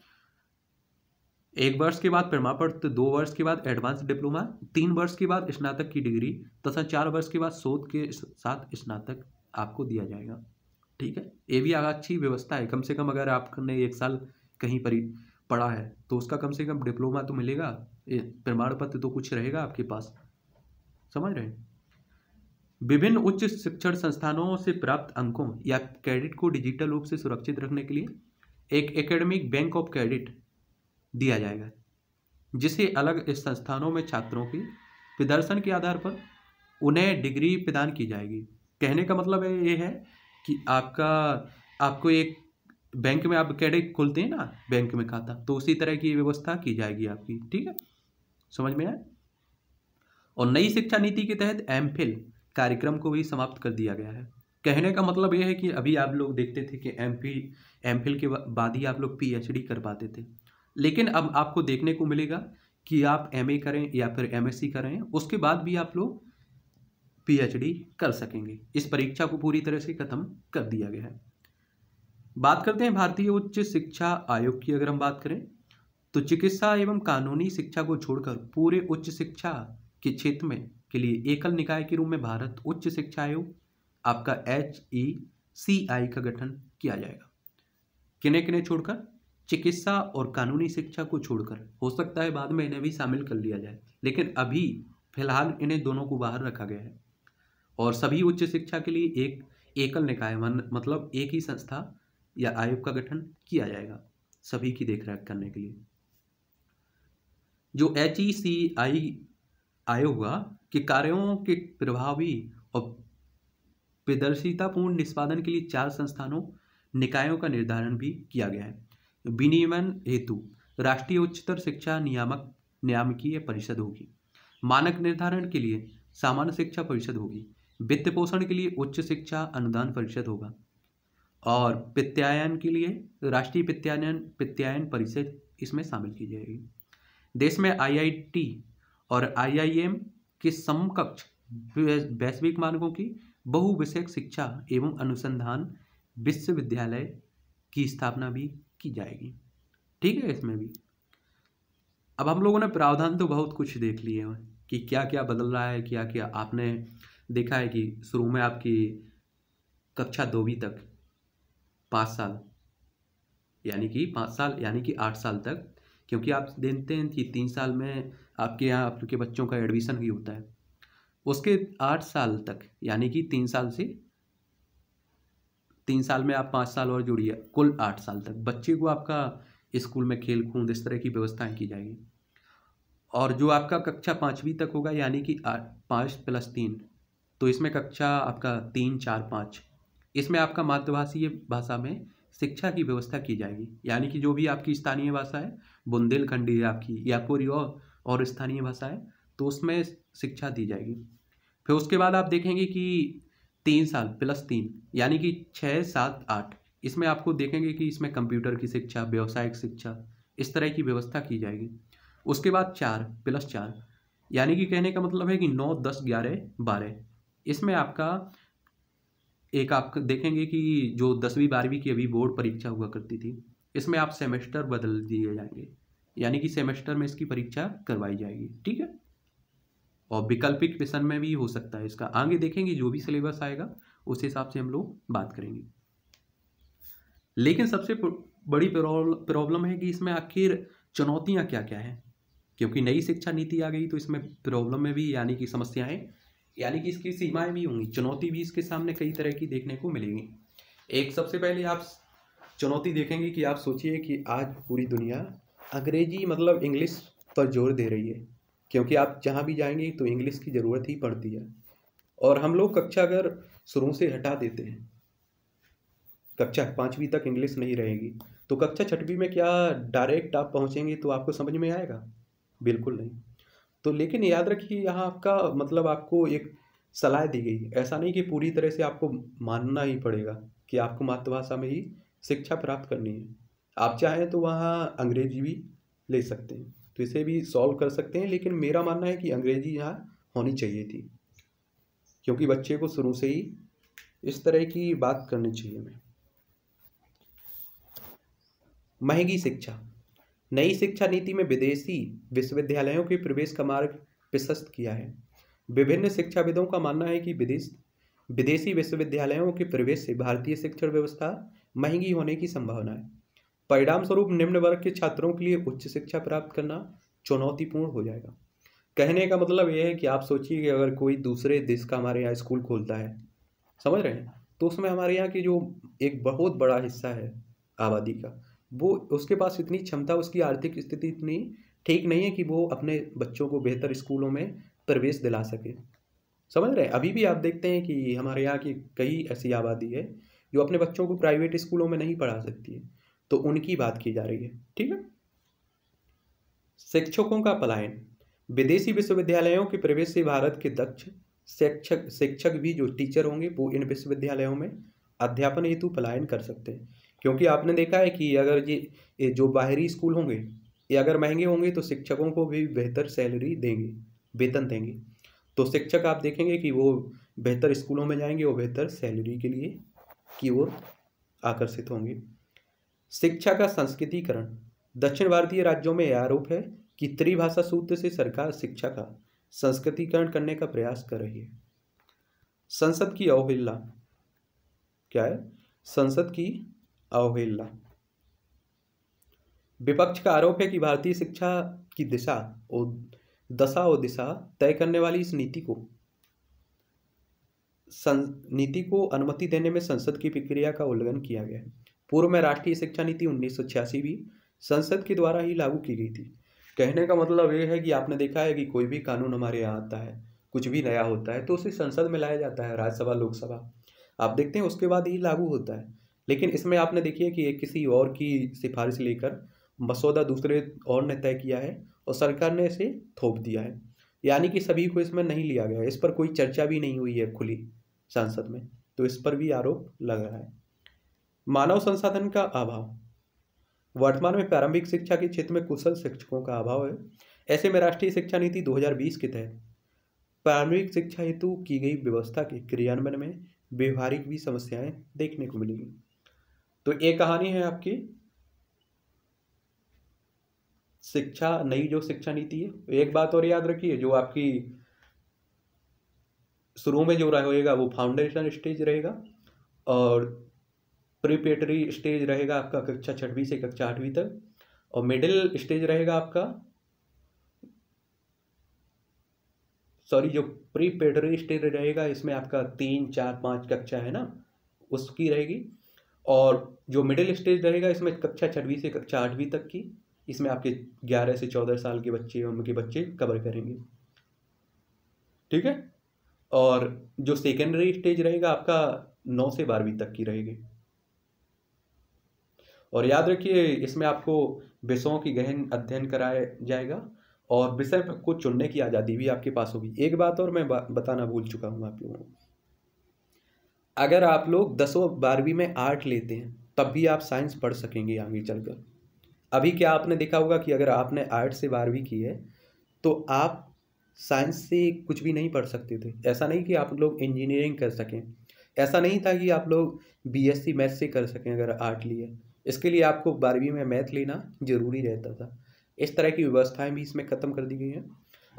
Speaker 1: एक वर्ष के बाद प्रमाण पत्र दो वर्ष के बाद एडवांस डिप्लोमा तीन वर्ष के बाद स्नातक की डिग्री तथा चार वर्ष के बाद शोध के साथ स्नातक आपको दिया जाएगा। ठीक है? ये भी अच्छी व्यवस्था है। कम से कम अगर आपने एक साल कहीं पर पढ़ा है तो उसका कम से कम डिप्लोमा तो मिलेगा। प्रमाण पत्र तो कुछ रहेगा आपके पास। समझ रहे हैं? विभिन्न उच्च शिक्षण संस्थानों से प्राप्त अंकों या क्रेडिट को डिजिटल रूप से सुरक्षित रखने के लिए एक एकेडमिक बैंक ऑफ़ क्रेडिट दिया जाएगा, जिसे अलग संस्थानों में छात्रों की प्रदर्शन के आधार पर उन्हें डिग्री प्रदान की जाएगी। कहने का मतलब ये है कि आपका, आपको एक बैंक में आप क्रेडिट खोलते हैं ना बैंक में खाता तो उसी तरह की व्यवस्था की जाएगी आपकी, ठीक है? समझ में आए और नई शिक्षा नीति के तहत एम कार्यक्रम को भी समाप्त कर दिया गया है। कहने का मतलब यह है कि अभी आप लोग देखते थे कि एम पी एम फिल के बाद ही आप लोग पीएचडी कर पाते थे। लेकिन अब आपको देखने को मिलेगा कि आप एमए करें या फिर एमएससी करें, उसके बाद भी आप लोग पीएचडी कर सकेंगे। इस परीक्षा को पूरी तरह से ख़त्म कर दिया गया है। बात करते हैं भारतीय उच्च शिक्षा आयोग की, अगर हम बात करें तो चिकित्सा एवं कानूनी शिक्षा को छोड़कर पूरे उच्च शिक्षा के क्षेत्र में, के लिए एकल निकाय के रूप में भारत उच्च शिक्षा आयोग आपका एच ई सी आई का गठन किया जाएगा। किन्हें किन्हें छोड़कर? चिकित्सा और कानूनी शिक्षा को छोड़कर। हो सकता है बाद में इन्हें भी शामिल कर लिया जाए, लेकिन अभी फ़िलहाल इन्हें दोनों को बाहर रखा गया है। और सभी उच्च शिक्षा के लिए एक एकल निकाय मतलब एक ही संस्था या आयोग का गठन किया जाएगा सभी की देखरेख करने के लिए। जो एच ई सी आई आयोग के कार्यों के प्रभावी और प्रदर्शितापूर्ण निष्पादन के लिए चार संस्थानों, निकायों का निर्धारण भी किया गया है। विनियमन हेतु राष्ट्रीय उच्चतर शिक्षा नियामक, नियामकीय परिषद होगी। मानक निर्धारण के लिए सामान्य शिक्षा परिषद होगी। वित्त पोषण के लिए उच्च शिक्षा अनुदान परिषद होगा। और प्रत्यायन के लिए राष्ट्रीय प्रत्यायन प्रत्यायन परिषद इसमें शामिल की जाएगी। देश में आईआईटी और आईआईएम के समकक्ष वैश्विक मानकों की बहुविषयक शिक्षा एवं अनुसंधान विश्वविद्यालय की स्थापना भी की जाएगी। ठीक है, इसमें भी। अब हम लोगों ने प्रावधान तो बहुत कुछ देख लिए हैं कि क्या क्या बदल रहा है क्या क्या आपने देखा है कि शुरू में आपकी कक्षा दोवीं तक पाँच साल, यानी कि पाँच साल, यानी कि आठ साल तक, क्योंकि आप देखते हैं कि तीन साल में आपके यहाँ आपके बच्चों का एडमिशन भी होता है। उसके आठ साल तक, यानी कि तीन साल से, तीन साल में आप पाँच साल और जुड़िए, कुल आठ साल तक। बच्चे को आपका स्कूल में खेल कूद इस तरह की व्यवस्थाएँ की जाएगी। और जो आपका कक्षा पाँचवीं तक होगा, यानी कि पाँच प्लस तीन तो इसमें कक्षा आपका तीन, चार, पाँच, इसमें आपका मातृभाषीय भाषा में शिक्षा की व्यवस्था की जाएगी। यानी कि जो भी आपकी स्थानीय भाषा है, बुंदेलखंडी है आपकी, या कोई और और स्थानीय भाषा है तो उसमें शिक्षा दी जाएगी। फिर उसके बाद आप देखेंगे कि तीन साल प्लस तीन, यानी कि छः, सात, आठ, इसमें आपको देखेंगे कि इसमें कंप्यूटर की शिक्षा, व्यवसायिक शिक्षा, इस तरह की व्यवस्था की जाएगी। उसके बाद चार प्लस चार, यानी कि कहने का मतलब है कि नौ, दस, ग्यारह, बारह, इसमें आपका एक आप देखेंगे कि जो दसवीं, बारहवीं की अभी बोर्ड परीक्षा हुआ करती थी, इसमें आप सेमेस्टर बदल दिए जाएँगे, यानी कि सेमेस्टर में इसकी परीक्षा करवाई जाएगी, ठीक है? और विकल्पिक विषय में भी हो सकता है इसका। आगे देखेंगे, जो भी सिलेबस आएगा, उस हिसाब से हम लोग बात करेंगे। लेकिन सबसे बड़ी प्रॉब्लम है कि इसमें आखिर चुनौतियाँ क्या क्या हैं? क्योंकि नई शिक्षा नीति आ गई तो इसमें प्रॉब्लम में भी यानी कि समस्याएँ, यानी कि इसकी सीमाएँ भी होंगी। चुनौती भी इसके सामने कई तरह की देखने को मिलेगी। एक सबसे पहले आप चुनौती देखेंगे कि आप सोचिए कि आज पूरी दुनिया अंग्रेज़ी मतलब इंग्लिश पर ज़ोर दे रही है। क्योंकि आप जहाँ भी जाएँगे तो इंग्लिश की ज़रूरत ही पड़ती है। और हम लोग कक्षा अगर शुरू से हटा देते हैं, कक्षा पाँचवीं तक इंग्लिश नहीं रहेगी तो कक्षा छठवीं में क्या डायरेक्ट आप पहुँचेंगे तो आपको समझ में आएगा? बिल्कुल नहीं। तो लेकिन याद रखिए, यहाँ आपका मतलब आपको एक सलाह दी गई ऐसा नहीं कि पूरी तरह से आपको मानना ही पड़ेगा कि आपको मातृभाषा में ही शिक्षा प्राप्त करनी है। आप चाहें तो वहाँ अंग्रेज़ी भी ले सकते हैं। तो इसे भी सॉल्व कर सकते हैं, लेकिन मेरा मानना है कि अंग्रेज़ी यहाँ होनी चाहिए थी, क्योंकि बच्चे को शुरू से ही इस तरह की बात करनी चाहिए हमें। महँगी शिक्षा। नई शिक्षा नीति में विदेशी विश्वविद्यालयों के प्रवेश का मार्ग प्रशस्त किया है। विभिन्न शिक्षाविदों का मानना है कि विदेश, विदेशी विश्वविद्यालयों के प्रवेश से भारतीय शिक्षण व्यवस्था महँगी होने की संभावना है। परिणाम स्वरूप निम्न वर्ग के छात्रों के लिए उच्च शिक्षा प्राप्त करना चुनौतीपूर्ण हो जाएगा। कहने का मतलब यह है कि आप सोचिए कि अगर कोई दूसरे देश का हमारे यहाँ स्कूल खोलता है, समझ रहे हैं? तो उसमें हमारे यहाँ की जो एक बहुत बड़ा हिस्सा है आबादी का, वो उसके पास इतनी क्षमता, उसकी आर्थिक स्थिति इतनी ठीक नहीं है कि वो अपने बच्चों को बेहतर स्कूलों में प्रवेश दिला सके। समझ रहे हैं? अभी भी आप देखते हैं कि हमारे यहाँ की कई ऐसी आबादी है जो अपने बच्चों को प्राइवेट स्कूलों में नहीं पढ़ा सकती है। तो उनकी बात की जा रही है, ठीक है? शिक्षकों का पलायन। विदेशी विश्वविद्यालयों के प्रवेश से भारत के दक्ष शिक्षक शिक्षक भी जो टीचर होंगे, वो इन विश्वविद्यालयों में अध्यापन हेतु पलायन कर सकते हैं। क्योंकि आपने देखा है कि अगर ये जो बाहरी स्कूल होंगे, ये अगर महँगे होंगे तो शिक्षकों को भी बेहतर सैलरी देंगे, वेतन देंगे। तो शिक्षक आप देखेंगे कि वो बेहतर स्कूलों में जाएँगे और बेहतर सैलरी के लिए की ओर आकर्षित होंगे। शिक्षा का संस्कृतिकरण। दक्षिण भारतीय राज्यों में यह आरोप है कि त्रिभाषा सूत्र से सरकार शिक्षा का संस्कृतिकरण करने का प्रयास कर रही है। संसद की अवहेलना। क्या है? संसद की अवहेलना। विपक्ष का आरोप है कि भारतीय शिक्षा की दिशा और दशा और दिशा तय करने वाली इस नीति को नीति को अनुमति देने में संसद की प्रक्रिया का उल्लंघन किया गया है। पूर्व में राष्ट्रीय शिक्षा नीति उन्नीस सौ छियासी भी संसद के द्वारा ही लागू की गई थी। कहने का मतलब ये है कि आपने देखा है कि कोई भी कानून हमारे यहाँ आता है, कुछ भी नया होता है तो उसे संसद में लाया जाता है, राज्यसभा, लोकसभा। आप देखते हैं उसके बाद ही लागू होता है। लेकिन इसमें आपने देखिए कि एक किसी और की सिफारिश लेकर मसौदा दूसरे और ने तय किया है और सरकार ने इसे थोप दिया है। यानी कि सभी को इसमें नहीं लिया गया इस पर कोई चर्चा भी नहीं हुई है खुली संसद में। तो इस पर भी आरोप लग रहा है। मानव संसाधन का अभाव। वर्तमान में प्रारंभिक शिक्षा के क्षेत्र में कुशल शिक्षकों का अभाव है। ऐसे में राष्ट्रीय शिक्षा नीति 2020 के तहत प्रारंभिक शिक्षा हेतु की गई व्यवस्था के क्रियान्वयन में व्यवहारिक भी समस्याएँ देखने को मिलेगी। तो ये कहानी है आपकी। शिक्षा, नई जो शिक्षा नीति है, एक बात और याद रखिए, जो आपकी शुरू में जो रहेगा वो फाउंडेशन स्टेज रहेगा। और प्रिपेटरी स्टेज रहेगा आपका कक्षा छठवीं से कक्षा आठवीं तक और मिडिल स्टेज रहेगा आपका, सॉरी, जो प्रीपेटरी स्टेज रहेगा, इसमें आपका तीन, चार, पाँच कक्षा है ना, उसकी रहेगी। और जो मिडिल स्टेज रहेगा, इसमें कक्षा छठवीं से कक्षा आठवीं तक की, इसमें आपके ग्यारह से चौदह साल के बच्चे उनके बच्चे कवर करेंगे। ठीक है? और जो सेकेंडरी स्टेज रहेगा, आपका नौ से बारहवीं तक की रहेगी। और याद रखिए, इसमें आपको विषयों की गहन अध्ययन कराया जाएगा और विषय को चुनने की आज़ादी भी आपके पास होगी। एक बात और मैं बताना भूल चुका हूँ आप लोगों अगर आप लोग दसों बारहवीं में आर्ट लेते हैं, तब भी आप साइंस पढ़ सकेंगे आगे चलकर। अभी क्या आपने देखा होगा कि अगर आपने आर्ट से बारहवीं की है तो आप साइंस से कुछ भी नहीं पढ़ सकते थे। ऐसा नहीं कि आप लोग इंजीनियरिंग कर सकें। ऐसा नहीं था कि आप लोग बीएससी मैथ से कर सकें अगर आर्ट लिए। इसके लिए आपको बारहवीं में मैथ लेना ज़रूरी रहता था। इस तरह की व्यवस्थाएँ भी इसमें ख़त्म कर दी गई हैं।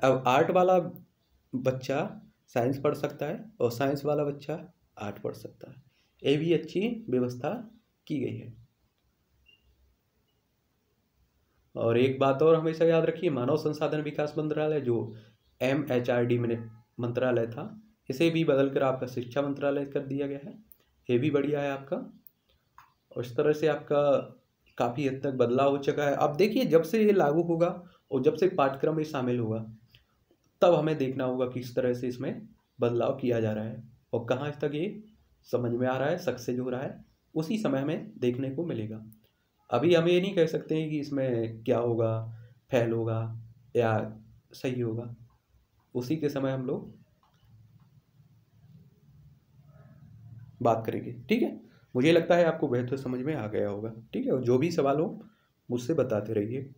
Speaker 1: अब आर्ट वाला बच्चा साइंस पढ़ सकता है और साइंस वाला बच्चा आर्ट पढ़ सकता है। ये भी अच्छी व्यवस्था की गई है। और एक बात और हमेशा याद रखिए, मानव संसाधन विकास मंत्रालय, जो एम एच आर डी मंत्रालय था, इसे भी बदलकर आपका शिक्षा मंत्रालय कर दिया गया है। ये भी बढ़िया है आपका। और इस तरह से आपका काफ़ी हद तक बदलाव हो चुका है। अब देखिए, जब से ये लागू होगा और जब से पाठ्यक्रम में शामिल होगा, तब हमें देखना होगा किस तरह से इसमें बदलाव किया जा रहा है और कहाँ तक ये समझ में आ रहा है, सक्सेस हो रहा है, उसी समय हमें देखने को मिलेगा। अभी हम ये नहीं कह सकते हैं कि इसमें क्या होगा फेल होगा या सही होगा। उसी के समय हम लोग बात करेंगे, ठीक है? मुझे लगता है आपको बेहतर समझ में आ गया होगा। ठीक है, और जो भी सवाल हो, मुझसे बताते रहिए।